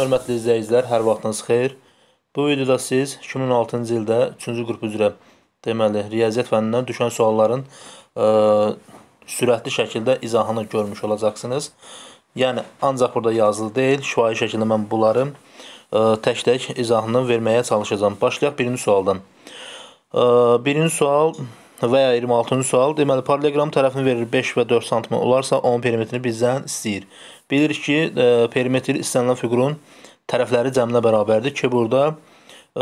hörmətli izləyicilər, hər vaxtınız xeyir. Bu videoda siz 2016-cı ildə 3-cü qrup üzrə deməli riyaziyyat fənnindən düşən sualların ə, sürətli şəkildə izahını görmüş olacaqsınız. Yəni ancaq burada yazılı deyil, şifahi şəkildə mən bunları tək-tək izahını verməyə çalışacağam. Başlayaq birinci sualdan. Ə, birinci sual və ya 26-cı sual, deməli paralleloqram tərəfini verir 5 və 4 sm olarsa, onun perimetrini bizdən istəyir. Bilirik ki, e, perimetr istənilən fiqurun tərəfləri cəminə bərabərdir ki, burada ə,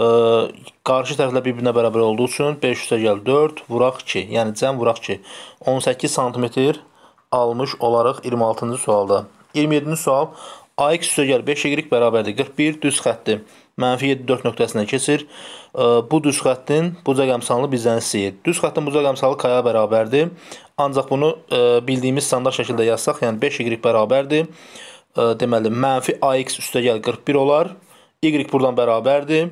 e, qarşı tərəflər bir-birinə bərabər olduğu üçün 5 üstə gəl 4 vuraq 2. Yəni cəm vuraq 2. 18 sm almış olaraq 26-cı sualda. 27-ci sual AX üstə gəl 5y bərabərdir 41 düz xətti mənfi 7 4 nöqtəsinə keçir. Bu düz xəttin bucaq əmsalını bizdən istəyir. Düz xəttin bucaq əmsalı kaya bərabərdir. Ancaq bunu bildiyimiz standart şəkildə yazsaq, yəni 5y bərabərdir. Deməli, mənfi AX üstə gəl 41 olar. Y buradan bərabərdir.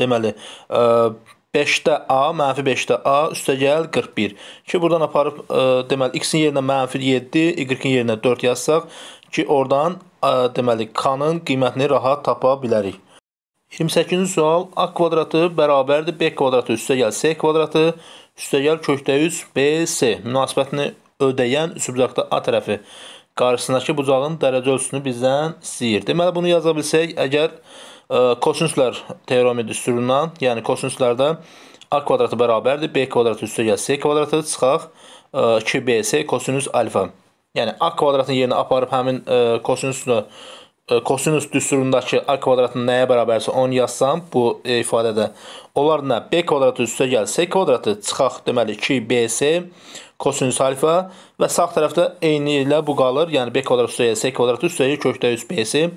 Deməli, 5-də A, mənfi 5-də A üstə gəl 41. Ki, buradan aparıb, deməli, X-in yerinə mənfi 7, Y-in yerinə 4 yazsaq ki, oradan deməli k-nın qiymətini rahat tapa bilərik. 28-ci sual a kvadratı bərabərdir b kvadratı üstə gəl c kvadratı üstə gəl kökdə 3 bc münasibətini ödəyən üsubcaqda a tərəfi qarşısındakı bucağın dərəcə ölçüsünü bizdən istəyir. Deməli bunu yaza bilsək, əgər ə, kosinuslar teoremi düsturundan, yəni kosinuslarda a kvadratı bərabərdir b kvadratı üstə gəl c kvadratı çıxaq 2bc kosinus alfa Yəni a kvadratın yerinə aparıb həmin ə, e, kosinusunu e, kosinus düsturundakı a kvadratın nəyə bərabərsə onu yazsam bu e, ifadədə onlar nə b kvadratı üstə gəl c kvadratı çıxaq deməli 2bc kosinus alfa və sağ tərəfdə eyni ilə bu qalır. Yəni b kvadrat üstə gəl c kvadratı üstə kökdə 3bc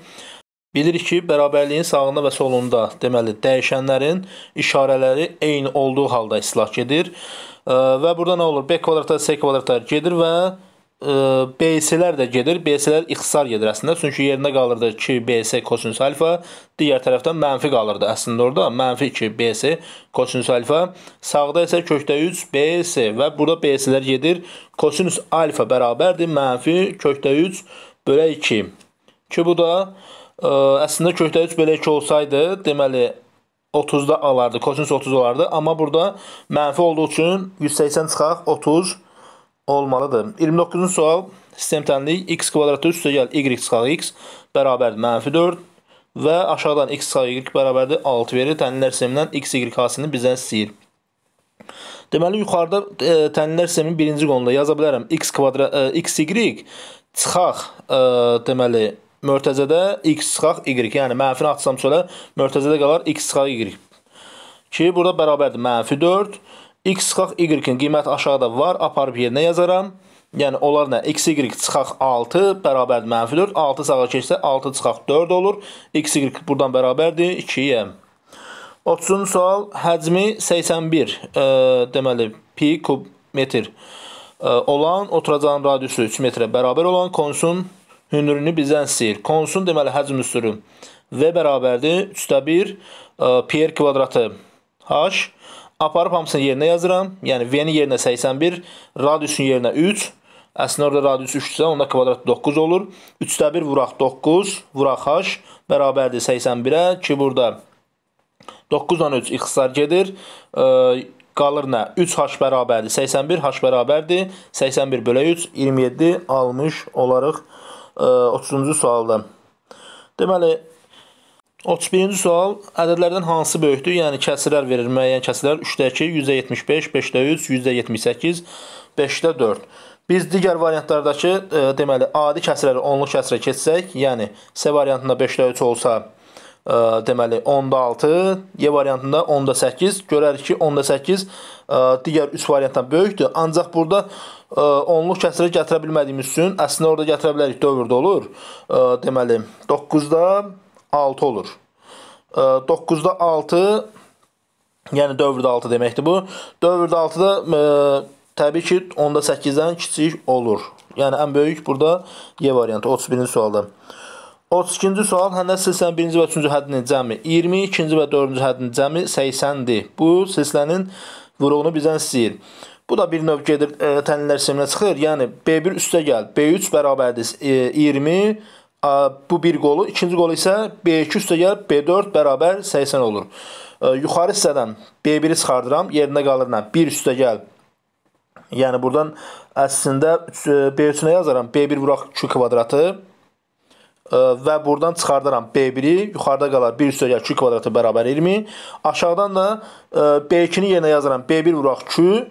Bilirik ki, bərabərliyin sağında və solunda deməli dəyişənlərin işarələri eyni olduğu halda islah gedir. E, və burada nə olur? b kvadrata c kvadrata gedir və BC-lər də gedir. BC-lər ixtisar gedir əslində. Çünki yerində qalırdı 2 BC kosinus alfa, digər tərəfdən mənfi qalırdı əslində orada. Mənfi 2 BC kosinus alfa. Sağda isə kökdə 3 BC və burada BC-lər gedir. Kosinus alfa bərabərdir mənfi kökdə 3 bölə 2. Ki bu da ə, əslində kökdə 3 bölə 2 olsaydı, deməli 30-da alardı, kosinus 30 olardı. Amma burada mənfi olduğu üçün 180 çıxaq 30 olmalıdır. 29-cu sual sistem tənlik x kvadratı üstə gəl y çıxaq x bərabərdir mənfi 4 və aşağıdan x çıxaq y bərabərdir 6 verir. Tənliklər sistemindən x y hasini bizdən istəyir. Deməli yuxarıda e, tənliklər sisteminin birinci qonunda yaza bilərəm x kvadrat e, x y çıxaq e, deməli mörtəzədə x çıxaq y, yəni mənfini atsam çölə mörtəzədə qalar x çıxaq y. Ki burada bərabərdir mənfi 4 x çıxaq y-in qiyməti aşağıda var, aparıb yerinə yazaram. Yəni onlar nə? x, y çıxaq 6 bərabərdir mənfi 4. 6 sağa keçsə 6 çıxaq 4 olur. x, y buradan bərabərdir 2-yə. 30-cu sual həcmi 81 e, deməli pi kub metr e, olan oturacağın radiusu 3 metrə bərabər olan konsun hündürlüyünü bizdən istəyir. Konsun deməli həcm üstürü v bərabərdir 3/1 e, pi kvadratı h Aparıb hamısını yerinə yazıram. Yəni V-nin yerinə 81, radiusun yerinə 3. Əslində orada radius 3-dürsə, onda kvadrat 9 olur. 3-də 1 vuraq 9, vuraq h bərabərdir 81-ə ki, burada 9-dan 3 ixtisar gedir. E, qalır nə? 3h bərabərdir 81, h bərabərdir 81 bölə 3, 27 almış olaraq e, 30-cu sualda. Deməli, 31-ci sual ədədlərdən hansı böyükdür? Yəni kəsirlər verir, müəyyən kəsirlər 3-də 2, 175, 5-də 3, 178, 5-də 4. Biz digər variantlardakı e, deməli adi kəsirləri onluq kəsirə keçsək, yəni C variantında 5-də 3 olsa, e, deməli 10-da 6, Y variantında 10-da 8, görərik ki, 10-da 8 e, digər 3 variantdan böyükdür. Ancaq burada e, onluq kəsirə gətirə bilmədiyimiz üçün əslində orada gətirə bilərik dövrdə olur. E, deməli 9-da 6 olur. 9-da 6 yəni dövrdə 6 deməkdir bu. Dövrdə 6-da e, təbii ki 10-da 8-dən kiçik olur. Yəni ən böyük burada Y variantı 31-ci sualda. 32-ci sual həndə silsilənin 1-ci və 3-cü həddinin cəmi 20, 2-ci və 4-cü həddinin cəmi 80-dir. Bu silsilənin vuruğunu bizdən istəyir. Bu da bir növ gedir e, tənliklər sisteminə çıxır. Yəni B1 üstə gəl, B3 bərabərdir e, 20 bu bir qolu, ikinci qolu isə B2 üstəgəl B4 bərabər 80 olur. Yuxarı hissədən B1-i çıxardıram, yerinə qalır nə? 1 üstəgəl Yəni buradan əslində B3-nə yazaram. B1 vuraq Q kvadratı və buradan çıxardaram B1-i, yuxarıda qalar 1 üstəgəl Q kvadratı bərabər 20. Aşağıdan da B2-ni yerinə yazaram. B1 vuraq Q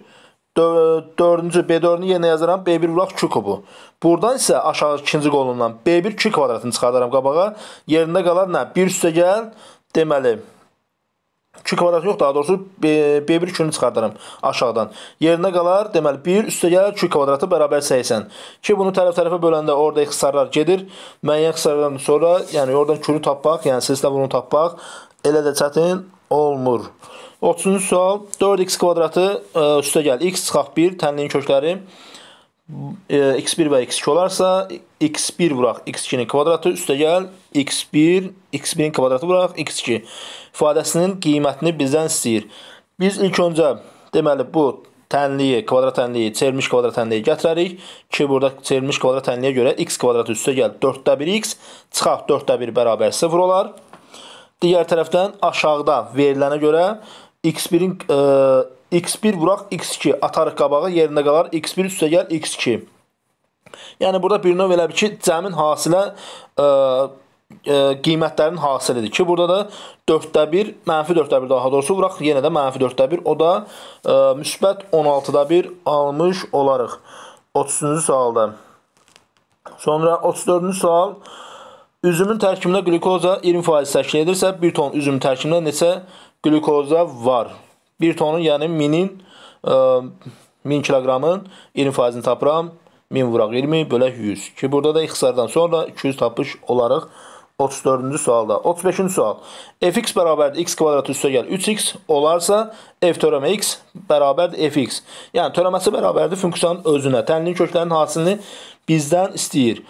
4-cü B4-ü yerinə yazaram. B1 vuraq Q kubu. Buradan isə aşağı ikinci qolundan B1 Q kvadratını çıxardaram qabağa. Yerində qalar nə? 1 üstəgəl deməli 2 kvadrat yox, daha doğrusu B1 yükünü çıxardaram aşağıdan. Yerinə qalar, deməli 1 üstəgəl 2 kvadratı bərabər 80. Ki bunu tərəf-tərəfə böləndə orada ixtisarlar gedir. Müəyyən ixtisarlardan sonra, yəni oradan kürü tapmaq, yəni sizdə bunu tapmaq elə də çətin olmur. 30-cu sual 4x kvadratı e, üstəgəl x çıxaq 1 tənliyin kökləri. E, x1 və x2 olarsa x1 vuraq x2-nin kvadratı üstəgəl x1 x1-in kvadratı vuraq x2 ifadəsinin qiymətini bizdən istəyir. Biz ilk öncə deməli bu tənliyi, kvadrat tənliyi, çevrilmiş kvadrat tənliyi gətirərik ki, burada çevrilmiş kvadrat tənliyə görə x kvadratı üstə gəl. 4-də 1x, çıxaq 4-də 1 bərabər 0 olar. Digər tərəfdən aşağıda verilənə görə x1-in e, x1 vuraq x2 atarıq qabağa, yerinə qalar x1 üstə gəl x2. Yəni burada bir növ elə bir ki, cəmin hasilə ə, e, ə, e, qiymətlərin hasilidir ki, burada da 4-də 1, mənfi 4-də 1 daha doğrusu vuraq, yenə də mənfi 4-də 1, o da ə, müsbət 16-da 1 almış olarıq. 30-cu sualda. Sonra 34-cü sual. Üzümün tərkibində qlükoza 20% təşkil edirsə, 1 ton üzüm tərkibində neçə qlükoza var? 1 tonun, yəni minin, ə, 1000 kiloqramın 20%-ni tapıram. 1000 vuraq 20 bölək 100. Ki, burada da ixtisardan sonra 200 tapış olaraq 34-cü sualda. 35-ci sual. fx bərabərdir x kvadrat üstə gəl 3x olarsa f törəmə x bərabərdir fx. Yəni törəməsi bərabərdir funksiyanın özünə. Tənliyin köklərinin hasilini bizdən istəyir.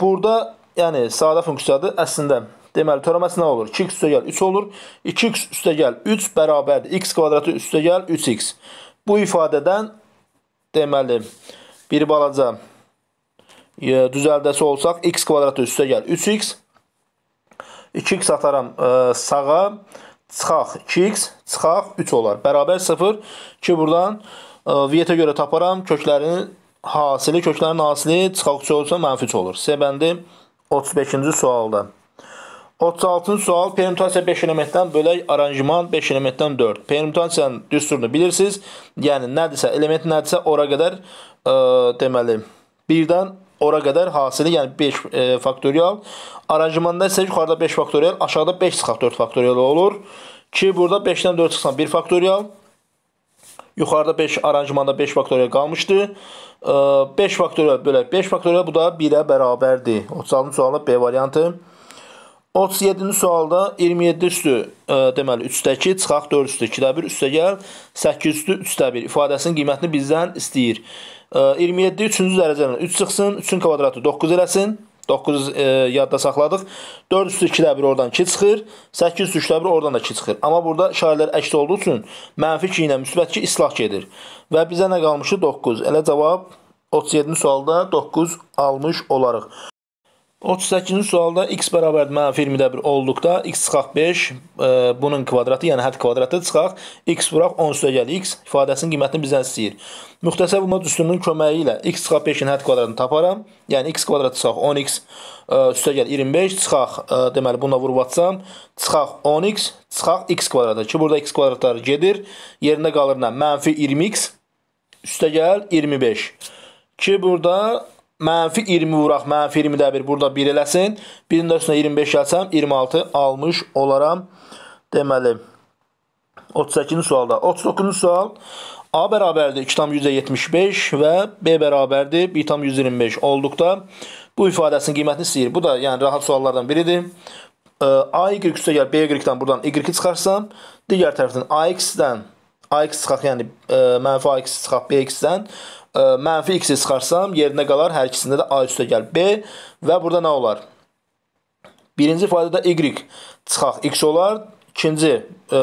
Burada yəni sadə funksiyadır. Əslində deməli törəməsi nə olur? 2x üstə gəl 3 olur. 2x üstə gəl 3 bərabərdir x kvadratı üstə gəl 3x. Bu ifadədən deməli bir balaca düzəldəsi olsaq x kvadratı üstə gəl 3x 2x ataram e, sağa, çıxaq 2x, çıxaq 3 olar. Bərabər 0 ki, buradan e, viyyətə görə taparam. Köklərin hasili, köklərin hasili çıxaq 3 olursa mənfi 3 olur. C bəndi 35-ci sualda. 36-cı sual permutasiya 5 elementdən bölək aranjman 5 elementdən 4. Permutasiyanın düsturunu bilirsiniz. Yəni nədirsə, element nədirsə ora qədər ə, e, deməli 1-dən ora qədər hasili, yəni 5 e, faktorial. Aranjmanda isə yuxarıda 5 faktorial, aşağıda 5 çıxaq 4 faktorial olur. Ki, burada 5-dən 4 çıxsan 1 faktorial. Yuxarıda 5 aranjmanda 5 faktorial qalmışdı. E, 5 faktorial bölək 5 faktorial bu da 1-ə bərabərdir. 36-cı sualın B variantı. 37-ci sualda 27 üstü e, deməli 3-dəki çıxaq 4 üstü 2-də 1 üstə gəl 8 üstü 3-də 1 ifadəsinin qiymətini bizdən istəyir. 27 3-cü dərəcədən 3 çıxsın, 3-ün kvadratı 9 eləsin. 9 e, yadda saxladıq. 4 üstü 2-də 1 oradan 2 çıxır. 8 üstü 3-də 1 oradan da 2 çıxır. Amma burada şairlər əks olduğu üçün mənfi 2 ilə müsbət 2 islah gedir. Və bizə nə qalmışdı? 9. Elə cavab 37-ci sualda 9 almış olarıq. 38-ci sualda x bərabər mənfi 20-də 1 olduqda x çıxaq 5, e, bunun kvadratı, yəni hədd kvadratı çıxaq x vuraq 10 üstə gəl x ifadəsinin qiymətini bizdən istəyir. Müxtəsər bulma düsturunun köməyi ilə x çıxaq 5-in hədd kvadratını taparam. Yəni x kvadratı çıxaq 10x e, üstə gəl 25 çıxaq e, deməli buna vurub atsam çıxaq 10x çıxaq x kvadratı ki burada x kvadratları gedir. Yerində qalır nə? Mənfi 20x üstə gəl 25 ki burada Mənfi 20 vuraq, mənfi 20-də 1 burada 1 eləsin. 1-in də üstünə 25 gəlsəm, 26 almış olaram. Deməli, 38-ci sualda. 39-cu sual. A bərabərdir 2,75 və B bərabərdir 1,125 olduqda bu ifadəsinin qiymətini istəyir. Bu da yəni rahat suallardan biridir. A y üstə gəl B y-dən buradan y-i çıxarsam, digər tərəfdən AX-dən AX çıxaq, yəni mənfi AX çıxaq BX-dən mənfi x-i çıxarsam, yerinə qalar hər ikisində də a üstə gəl b və burada nə olar? Birinci ifadədə y çıxaq x olar, ikinci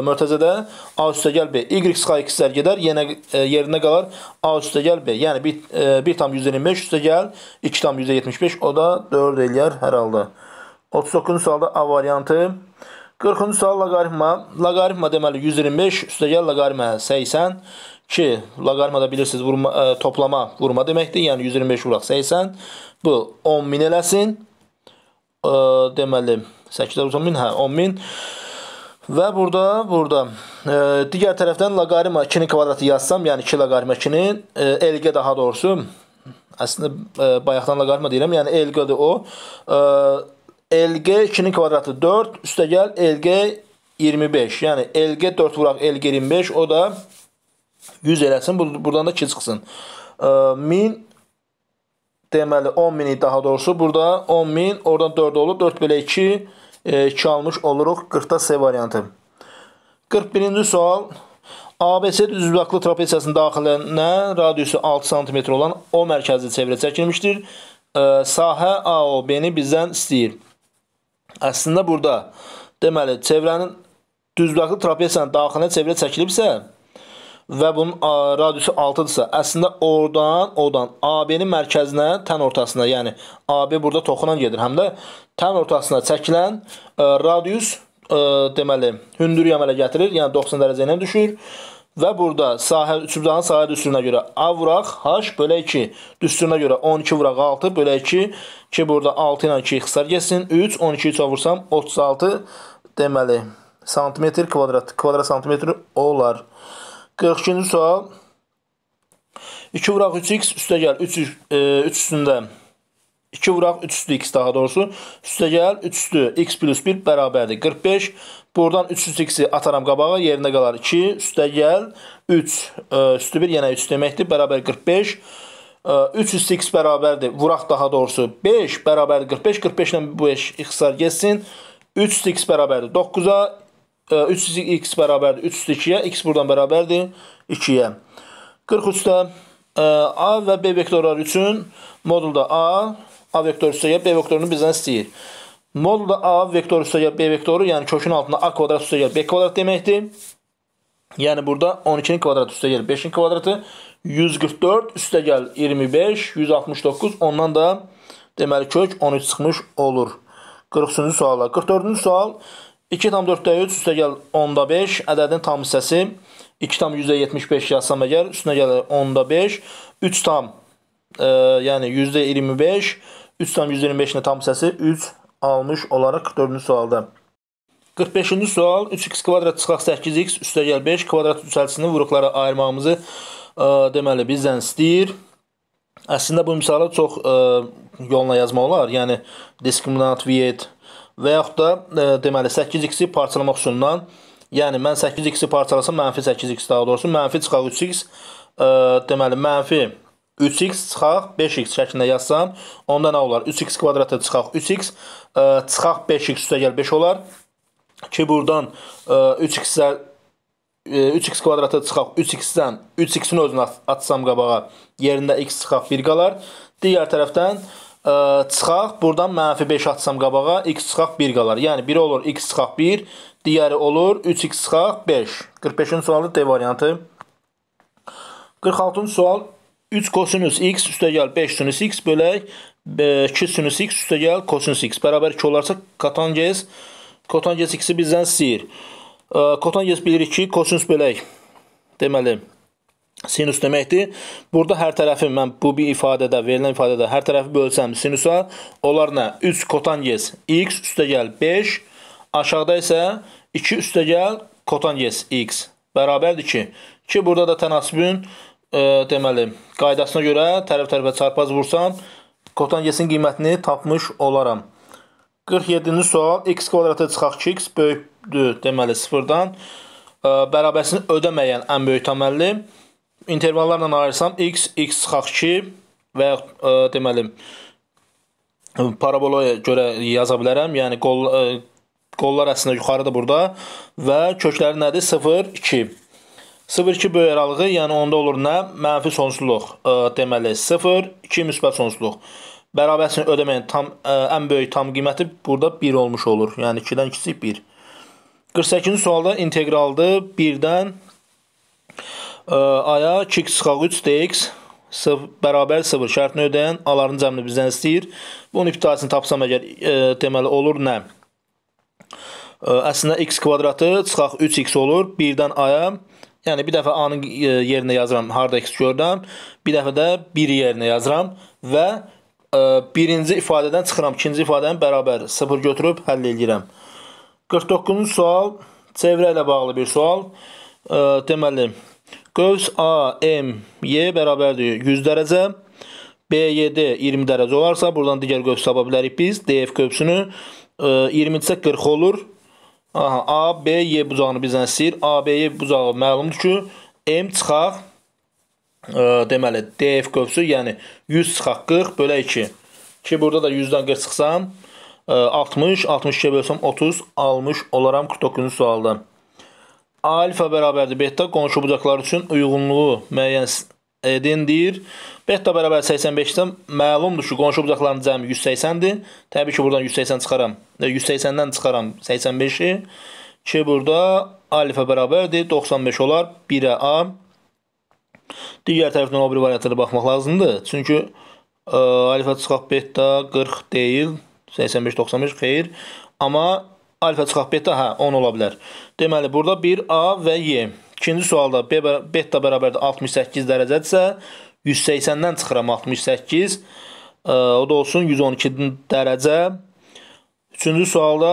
mörtəzədə A üstəgəl B y sıxa x-lər gedər, yenə yerində qalar A üstəgəl B. Yəni 1, e, 1 tam 125 üstəgəl 2 tam 175 o da 4 eləyər hər halda. 39-cu sualda A variantı. 40-cı sual loqaritma. Loqaritma deməli 125 üstəgəl loqaritma 80 ki, loqaritmada bilirsiniz vurma, ə, toplama vurma deməkdir. Yəni 125 vuraq 80. Bu 10 min eləsin. Ə, deməli 8-də 90 min, hə 10 min. Və burada, burada e, digər tərəfdən loqaritma 2-nin kvadratı yazsam, yəni 2 loqaritma 2-nin e, LG daha doğrusu əslində e, bayaqdan loqaritma deyirəm, yəni LG-dir o. E, LG 2-nin kvadratı 4, üstəgəl LG 25. Yəni LG 4 vuraq LG 25, o da 100 eləsin. Buradan da 2 çıxsın. 1000 deməli 10 mini daha doğrusu burada 10 min, oradan 4 olur. 4 bölü 2 2 almış oluruq. 40-da C variantı. 41-ci sual. ABC düzbucaqlı trapesiyasının daxilinə radiusu 6 sm olan O mərkəzli çevrə çəkilmişdir. Sahə AOB-ni bizdən istəyir. Əslində burada deməli çevrənin düzbucaqlı trapesiyanın daxilinə çevrə çəkilibsə və bunun radiusu 6-dırsa, əslində oradan, oradan AB-nin mərkəzinə, tən ortasına, yəni AB burada toxunan gedir. Həm də tən ortasına çəkilən ə, radius ə, deməli hündürlük əmələ gətirir, yəni 90 dərəcə ilə düşür. Və burada sahə üçbucağın sahə düsturuna görə A vuraq H bölə 2. Düsturuna görə 12 vuraq 6 bölə 2 ki burada 6 ilə 2 ixtisar getsin. 3 12 3 vursam 36 deməli santimetr kvadrat kvadrat santimetr olar. 42-ci sual 2 vuraq 3x üstə gəl 3 e, 3 üstündə 2 vuraq 3 üstü x daha doğrusu üstə gəl 3 üstü x plus 1 bərabərdir 45 Buradan 3 üstü x-i ataram qabağa, yerində qalar 2, üstə gəl 3, e, üstü 1, yenə 3 deməkdir, bərabər 45. 3 üstü x bərabərdir, vuraq daha doğrusu 5 bərabərdir 45, 45 ilə 5 ixtisar geçsin. 3 üstü x bərabərdir 9-a, 3 üstü x bərabərdir 3 üstü 2-yə, x buradan bərabərdir 2-yə. 43-də A və B vektorları üçün modulda A, A vektoru üstəyə B vektorunu bizdən istəyir. Modulda A vektoru üstəgəl B vektoru, yəni kökün altında A kvadrat üstəgəl B kvadrat deməkdir. Yəni burada 12-nin kvadratı üstəgəl 5-in kvadratı 144 üstəgəl 25, 169, ondan da deməli kök 13 çıxmış olur. 43-cü suala. 44-cü sual 2 tam 4-də 3 üstəgəl 10-da 5 ədədin tam hissəsi 2 tam %75 yazsam əgər üstünə gəlir 10-da 5 3 tam e, yəni %25 3 tam %25-in tam hissəsi 3 almış olaraq 44-cü sualda. 45-ci sual 3x kvadrat çıxaq 8x üstəgəl 5 kvadrat düzəltisini vuruqlara ayırmağımızı ə, deməli bizdən istəyir. Əslində bu misalı çox ə, yolla yazmaq olar. Yəni diskriminant viet və yaxud da ə, deməli 8x-i parçalamaq üsulundan Yəni mən 8x-i parçalasam mənfi 8x daha doğrusu mənfi çıxaq 3x ə, deməli mənfi 3x çıxaq 5x şəklində yazsam, onda nə olar? 3x kvadratı çıxaq 3x, ə, çıxaq 5x üstə gəl 5 olar. Ki buradan 3x-ə 3x kvadratı çıxaq 3x-dən 3x-in özünü atsam qabağa, yerində x çıxaq 1 qalar. Digər tərəfdən ə, çıxaq buradan mənfi 5 atsam qabağa, x çıxaq 1 qalar. Yəni biri olur x çıxaq 1, digəri olur 3x çıxaq 5. 45-ci sualı D variantı. 46-cı sual 3 kosinus x üstəgəl 5 sinus x bölək 2 sinus x üstəgəl kosinus x bərabər 2 olarsa kotanges kotanges x-i bizdən istəyir. Kotanges bilirik ki, kosinus bölək deməli sinus deməkdir. Burada hər tərəfi mən bu bir ifadədə, verilən ifadədə hər tərəfi bölsəm sinusa, onlar nə? 3 kotanges x üstəgəl 5, aşağıda isə 2 üstəgəl kotanges x bərabərdir ki, ki burada da tənasibün e, deməli, qaydasına görə tərəf-tərəfə çarpaz vursam, kotangesin qiymətini tapmış olaram. 47-ci sual, x kvadratı çıxaq 2x böyükdür, deməli 0-dan. E, bərabərsini ödəməyən ən böyük təməlli. İntervallarla ayırsam, x, x çıxaq 2 və ya e, deməli, parabolaya görə yaza bilərəm. Yəni, qol, e, qollar əslində yuxarıdır burada və kökləri nədir? 0, 2. 0-2 böyük aralığı, yəni onda olur nə? Mənfi sonsuzluq. Ə, deməli 0, 2 müsbət sonsuzluq. Bərabərsini ödəməyən tam ə, ən böyük tam qiyməti burada 1 olmuş olur. Yəni 2-dən kiçik 1. 48-ci sualda inteqraldır 1-dən aya 2x çıxaq 3 dx bərabər 0 şərtini ödəyən aların cəmini bizdən istəyir. Bunun ibtidasını tapsam əgər e, deməli olur nə? E, əslində x kvadratı çıxaq 3x olur 1-dən aya. Yəni bir dəfə a-nın yerinə yazıram, harda x görürəm. Bir dəfə də 1 yerinə yazıram və e, birinci ifadədən çıxıram, ikinci ifadəni bərabər 0 götürüb həll edirəm. 49-cu sual çevrə ilə bağlı bir sual. E, deməli, qövs AMY bərabərdir 100 dərəcə. BYD 20 dərəcə olarsa, buradan digər qövs tapa bilərik biz. DF qövsünü 20-sə 40 olur. Aha, A, B, Y bucağını bizdən istəyir. A, B, Y bucağı məlumdur ki, M çıxaq e, deməli DF qövsü, yəni 100 çıxaq 40 bölə 2. Ki burada da 100-dən 40 çıxsam 60, 62-yə bölsəm 30 almış olaram 49-cu sualda. Alfa bərabərdir beta qonşu bucaqlar üçün uyğunluğu müəyyən edin deyir. Beta bərabər 85-dən məlumdur ki, qonşu bucaqların cəmi 180-dir. Təbii ki, buradan 180 çıxaram. 180-dən çıxaram 85-i. Ki, burada alfa bərabərdir 95 olar 1-ə A. Digər tərəfdən o bir variantlara baxmaq lazımdır. Çünki ə, alfa çıxaq beta 40 deyil. 85-95 xeyr. Amma alfa çıxaq beta hə 10 ola bilər. Deməli burada 1A və Y. İkinci sualda B beta bərabərdir 68 dərəcədirsə 180-dən çıxıram 68. O da olsun 112 dərəcə. Üçüncü sualda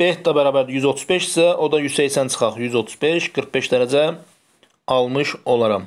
beta bərabərdir 135 isə o da 180 çıxaq 135 45 dərəcə almış olaram.